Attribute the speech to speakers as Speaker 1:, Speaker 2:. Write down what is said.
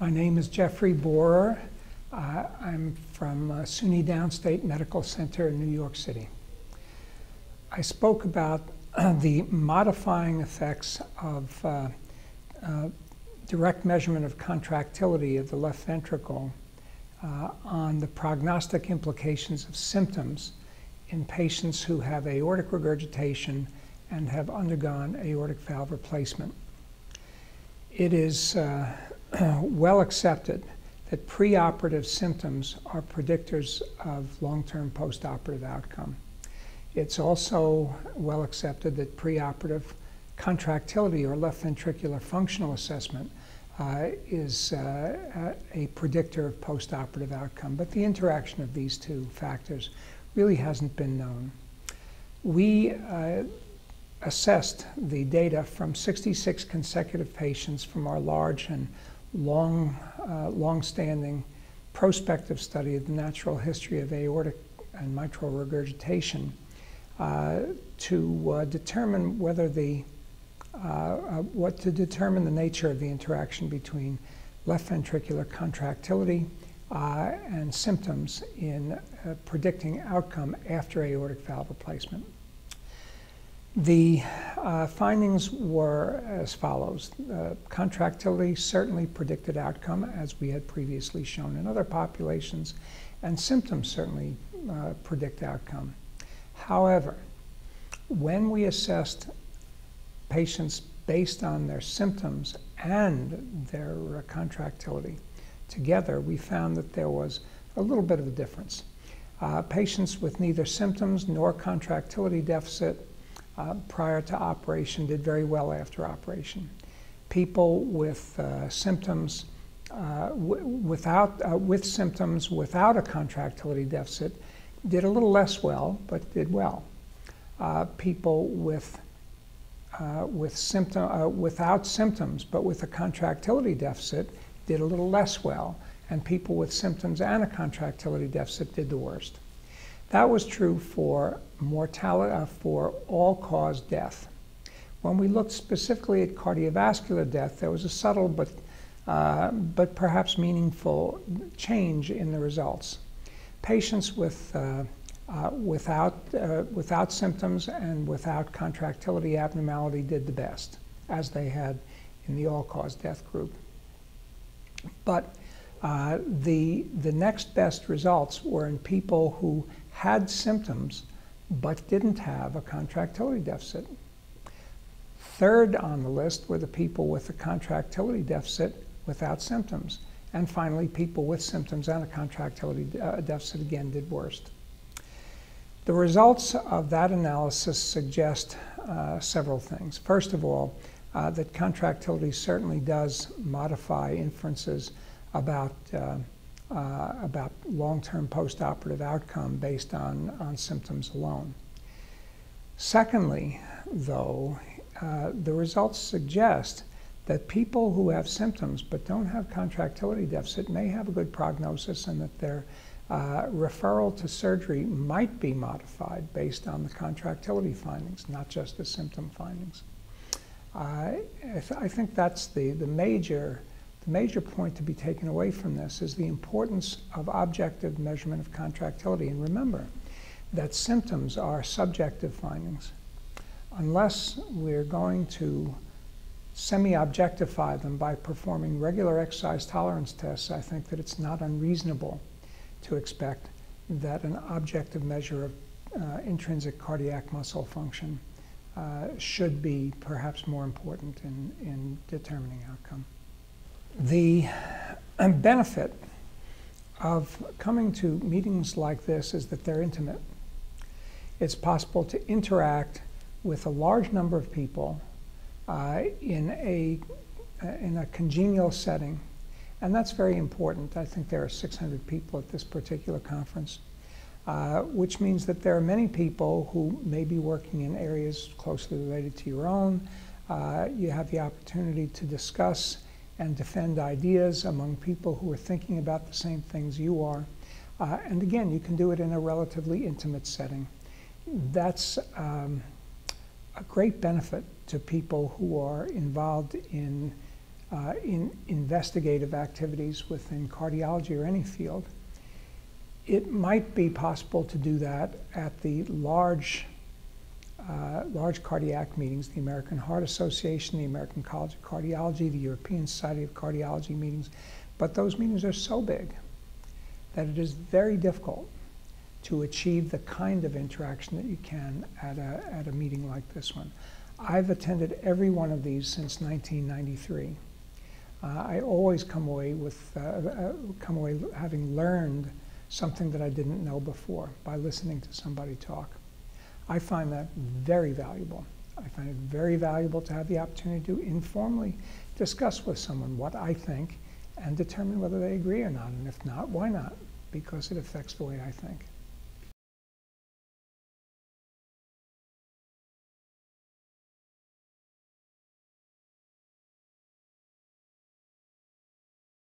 Speaker 1: My name is Jeffrey Borer. Uh, I'm from uh, SUNY Downstate Medical Center in New York City. I spoke about uh, the modifying effects of uh, uh, direct measurement of contractility of the left ventricle uh, on the prognostic implications of symptoms in patients who have aortic regurgitation and have undergone aortic valve replacement. It is uh, well accepted that preoperative symptoms are predictors of long-term postoperative outcome. It's also well accepted that preoperative contractility or left ventricular functional assessment uh, is uh, a predictor of postoperative outcome. But the interaction of these two factors really hasn't been known. We uh, assessed the data from 66 consecutive patients from our large and long, uh, long-standing prospective study of the natural history of aortic and mitral regurgitation uh, to uh, determine whether the uh, uh, what to determine the nature of the interaction between left ventricular contractility and symptoms in predicting outcome after aortic valve replacement. The uh, findings were as follows. Uh, contractility certainly predicted outcome, as we had previously shown in other populations, and symptoms certainly uh, predict outcome. However, when we assessed patients based on their symptoms and their contractility together, we found that there was a little bit of a difference. Uh, patients with neither symptoms nor contractility deficit uh, prior to operation did very well after operation. People with uh, symptoms uh, without, uh, with symptoms without a contractility deficit did a little less well, but did well. Uh, people with with symptom, without symptoms but with a contractility deficit did a little less well, and people with symptoms and a contractility deficit did the worst. That was true for mortality, uh, for all-cause death. When we looked specifically at cardiovascular death, there was a subtle but, uh, but perhaps meaningful change in the results. Patients with, uh, uh, without, uh, without symptoms and without contractility abnormality did the best, as they had in the all-cause death group. But uh, the, the next best results were in people who had symptoms but didn't have a contractility deficit. Third on the list were the people with a contractility deficit without symptoms. And finally, people with symptoms and a contractility uh, deficit again did worst. The results of that analysis suggest uh, several things. First of all, uh, that contractility certainly does modify inferences about uh, uh, about long-term postoperative outcome based on, on symptoms alone. Secondly, though, uh, the results suggest that people who have symptoms but don't have contractility deficit may have a good prognosis and that their uh, referral to surgery might be modified based on the contractility findings, not just the symptom findings. I, th I think that's the, the major major point to be taken away from this is the importance of objective measurement of contractility. And remember that symptoms are subjective findings. Unless we're going to semi-objectify them by performing regular exercise tolerance tests, I think that it's not unreasonable to expect that an objective measure of uh, intrinsic cardiac muscle function uh, should be perhaps more important in, in determining outcome. The benefit of coming to meetings like this is that they're intimate. It's possible to interact with a large number of people uh, in, a, uh, in a congenial setting, and that's very important. I think there are 600 people at this particular conference, uh, which means that there are many people who may be working in areas closely related to your own. Uh, you have the opportunity to discuss and defend ideas among people who are thinking about the same things you are. Uh, and again, you can do it in a relatively intimate setting. That's um, a great benefit to people who are involved in uh, in investigative activities within cardiology or any field, it might be possible to do that at the large, uh, large cardiac meetings, the American Heart Association, the American College of Cardiology, the European Society of Cardiology meetings, but those meetings are so big that it is very difficult to achieve the kind of interaction that you can at a, at a meeting like this one. I've attended every one of these since 1993. Uh, I always come away with uh, uh, come away having learned something that I didn't know before by listening to somebody talk. I find that very valuable. I find it very valuable to have the opportunity to informally discuss with someone what I think and determine whether they agree or not. And if not, why not? Because it affects the way I think.